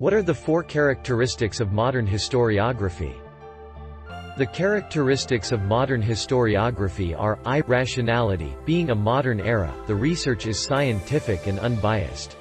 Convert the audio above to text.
What are the four characteristics of modern historiography? The characteristics of modern historiography are, I. Rationality, being a modern era, the research is scientific and unbiased.